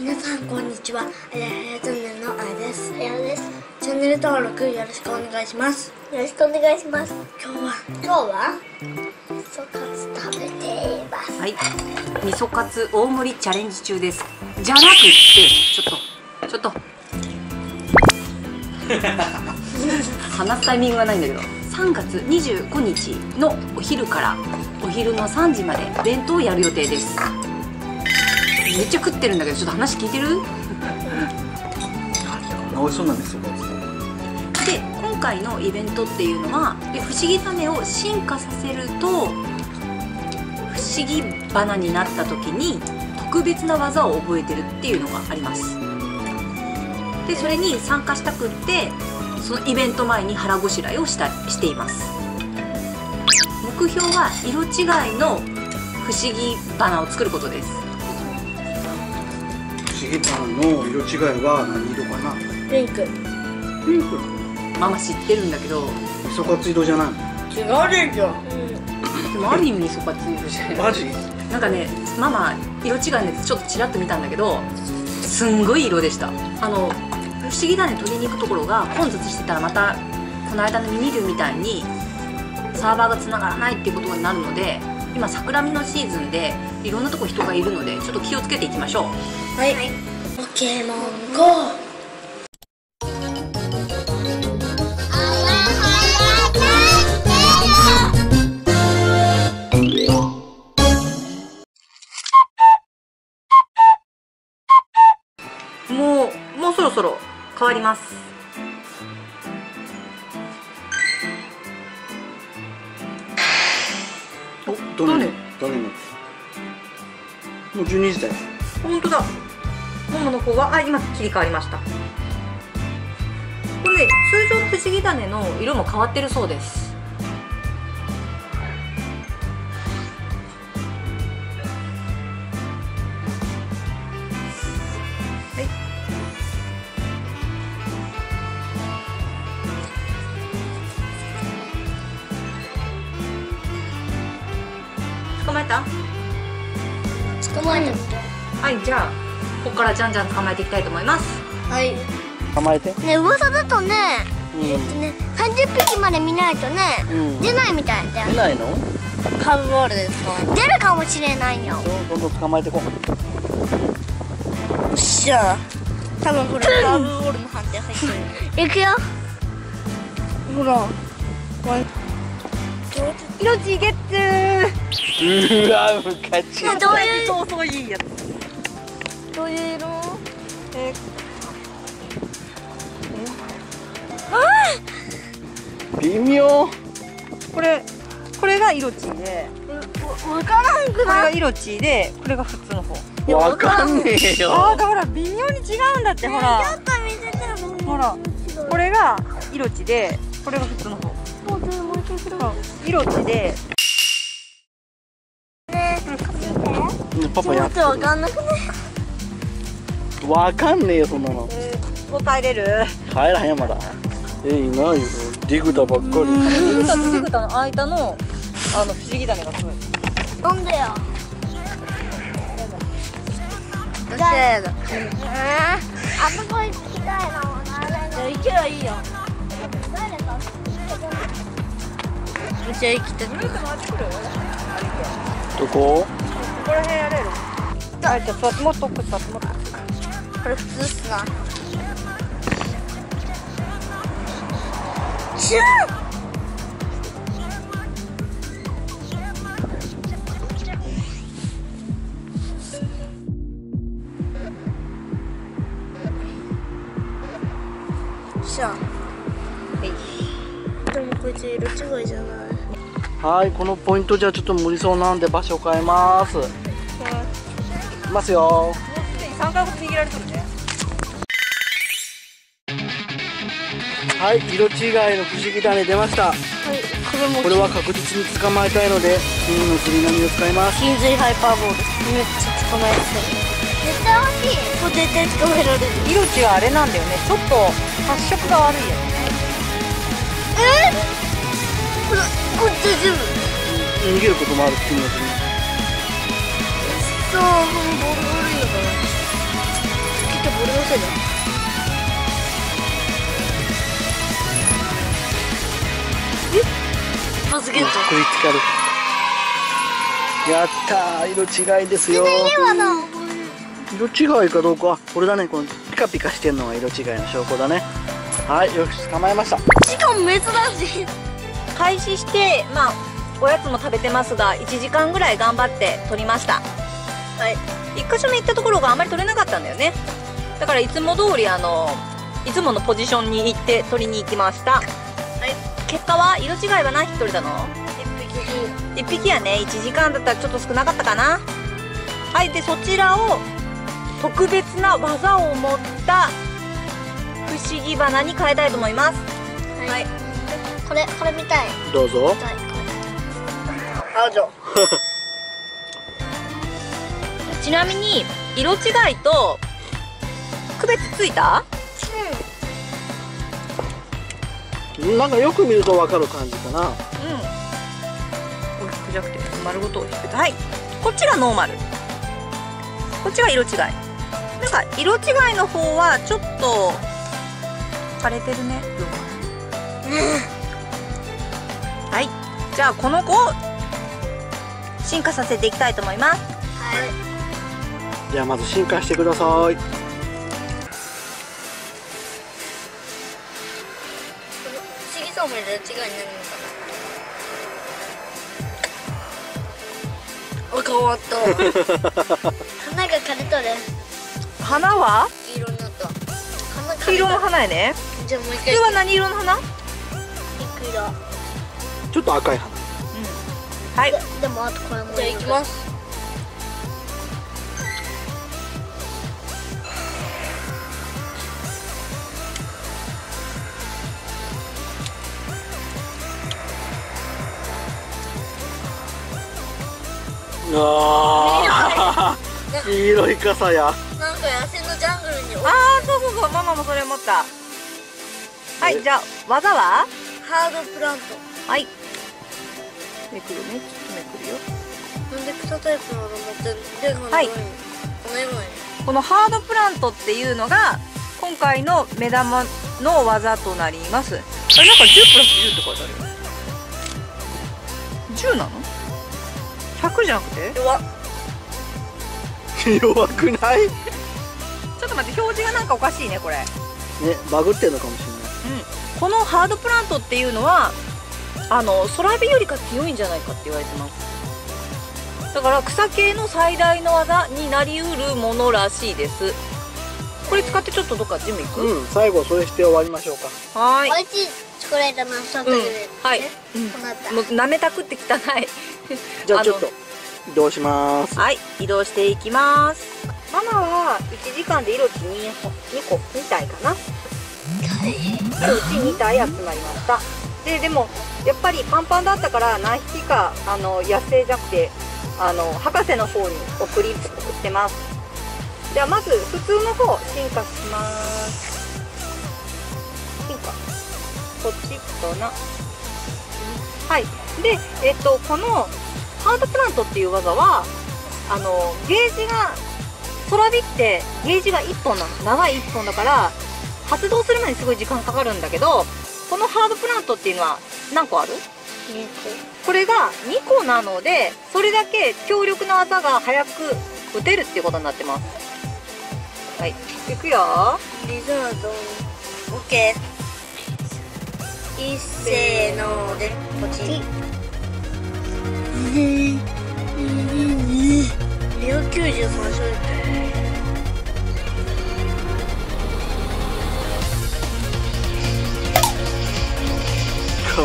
皆さんこんにちは。あやはやチャンネルのあやです。あやです。チャンネル登録よろしくお願いします。よろしくお願いします。今日は？今日は？味噌カツ食べています。はい、味噌カツ大盛りチャレンジ中です。じゃなくって、ちょっと、ちょっと。話すタイミングがないんだけど、3月25日のお昼からお昼の3時まで弁当をやる予定です。めっちゃ食ってるんだけど、ちょっと話聞いてる？美味しそうなんですよで今回のイベントっていうのはで不思議種を進化させると不思議花になった時に特別な技を覚えてるっていうのがあります。でそれに参加したくってそのイベント前に腹ごしらえをしたしています。目標は色違いの不思議花を作ることです不思議パンの色違いは何色かな？ピンク。ピンク。ママ知ってるんだけど。味噌カツ色じゃない？の違うでしょ。でもある意味味噌カツ色じゃない。マジ？なんかねママ色違いのやつちょっとちらっと見たんだけどすんごい色でした。あの不思議だね取りに行くところが混雑してたらまたこの間のミニルみたいにサーバーがつながらないっていうことになるので今桜見のシーズンでいろんなとこ人がいるのでちょっと気をつけていきましょう。はい、ポケモン GO もうもうそろそろ変わりますおどれねどれねもう12時だよ本当だ。ももの方はあ今切り替わりました。これね通常の不思議種の色も変わってるそうですた？捕まえてみて。はい、じゃあ、ここからじゃんじゃん捕まえていきたいと思います。はい。構えて。ね噂だとねうえっとね30匹まで見ないとねん。出ないみたいだよ。出ないの？カーブボールですか？出るかもしれないよ。どんどん捕まえてこう。よっしゃ。多分これカーブボールの判定入ってる。いくよ。ほら命ゲッツう。わムカチねどういうそうそういいやつ。どういう色？え微妙。これ、これが色地で、わからんくこれないが色地で、これが普通の方。わかんねえああ、よだから微妙に違うんだって、ほら。ちょっと見せてもほら、これが色地で、これが普通の方。うもう一回するそう色地で、パパやっちょっとわかんなくないわかんねえよそんなのえー、もう帰れる。帰らへんまだえいないよディグダばっかりジグタとジグタの間の、あの不思議種がすごい。なんでよどうしてやだあそこ行きたいな行けばいいよ誰かちゃ行きてるどこ？ここら辺やれる。あ、じゃあ、座もっと奥座もっと。これ普通っすなシュしはいこのポイントじゃちょっと無理そうなんで場所変えます。いきますよ。もうすでに3回ほど握られてるね。はい色違いの不思議種出ました。はいこれもこれは確実に捕まえたいので金の釣り波を使います。金髄ハイパーボールめっちゃ捕まえて絶対欲しいたこれ絶対捕まえられる。色地があれなんだよね。ちょっと発色が悪いよね。これこれ大丈夫逃げることもある金の釣りそうボール悪いのかな俺のせいだえまずゲットクリティカルやったー色違いですよ色違いかどうかこれだねこのピカピカしてるのが色違いの証拠だねはいよし捕まえましたしかも珍しい開始してまあおやつも食べてますが1時間ぐらい頑張って取りました。はい。1箇所目行ったところがあまり取れなかったんだよね。だからいつも通りあのいつものポジションに行って取りに行きました。はい。結果は色違いは何匹取れたの？1匹。やね。1時間だったらちょっと少なかったかな。はい。でそちらを特別な技を持った不思議花に変えたいと思います。はいこれこれ見たい。どうぞ。ちなみに色違いと区別ついた？なんかよく見るとわかる感じかな。うん。大きくじゃなくて丸ごとひっく。りはい。こっちがノーマル。こっちが色違い。なんか色違いの方はちょっと枯れてるね。はいじゃあこの子を進化させていきたいと思います。じゃあまず進化してください。不思議そうめんで違いになるのかな？あ変わった。花が枯れとる花は？黄色になった。花黄色の花やね。じゃあもう一回。普通は何色の花？ピンク色ちょっと赤い花。はい。ででもあとこれもじゃあ行きます。あー。黄色い傘や。なんか野生のジャングルにおああそうそうそう。ママもそれ持った。はいじゃあ技は？ハードプラント。はいめくるねちょっとめくるよ。なんで草タイプのの持ってるでこのはい。このハードプラントっていうのが今回の目玉の技となります。あれなんか10プラス10って書いてあるよ。10なの ?100 じゃなくて？弱っ。弱くない？ねちょっと待って表示がなんかおかしいねこれ。バグってるのかもしれない。このハードプラントっていうのはあの空火よりか強いんじゃないかって言われてます。だから草系の最大の技になりうるものらしいです。これ使ってちょっとどっかジム行く、うん最後それして終わりましょうか。はーい。おいしいチョコレートのソフトうんクリームはい、ね。うんこうなったもう舐めたくって汚い。じゃあちょっと移動します。はい移動していきます。ママは1時間で色地 2, 2個2体かな？色地2体集まりました。ででもやっぱりパンパンだったから何匹かあの野生じゃなくてあの博士の方に送り送ってます。じゃあまず普通の方進化します。進化。こっちとな。はい。でえっとこのハードプラントっていう技はあのゲージが空火ってゲージが1本なの。長い1本だから発動するのにすごい時間かかるんだけどこのハードプラントっていうのは何個ある？これが2個なのでそれだけ強力な技が早く打てるっていうことになってます。はい。いくよ。リザード。オッケー。いっせーのでポチッ293種類かわい。いハードブランドもう早た何なんかこ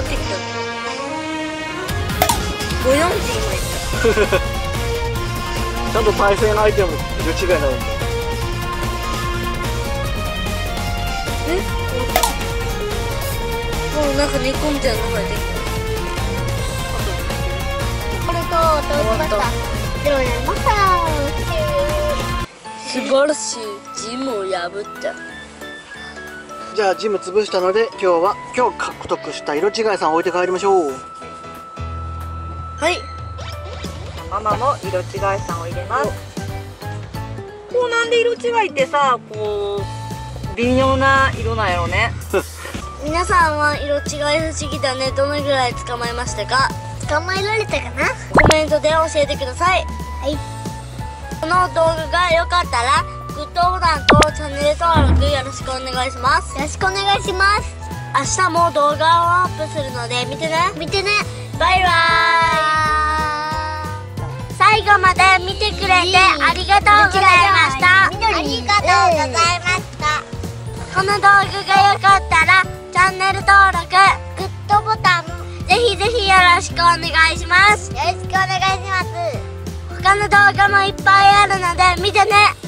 ってきた5 4って今言ったちゃんと対戦相手も色違いなのえもうなんか根っこみたいなのが出てきこれとどうしましたゼロにな。りました。た素晴らしい。ジムを破った。じゃあジム潰したので今日は今日獲得した色違いさん置いて帰りましょう。はい。ママも色違いさんを入れます。こうなんで色違いってさこう微妙な色なんやろね。皆さんは色違い不思議だね。どのぐらい捕まえましたか？捕まえられたかな？コメントで教えてください。はい。この動画が良かったらグッドボタンとチャンネル登録よろしくお願いします。よろしくお願いします。明日も動画をアップするので見てね。見てね。バイバイ。最後まで見てくれてありがとうございました。ありがとうございました。この動画が良かったらチャンネル登録。グッドボタンぜひぜひよろしくお願いします。よろしくお願いします。他の動画もいっぱいあるので見てね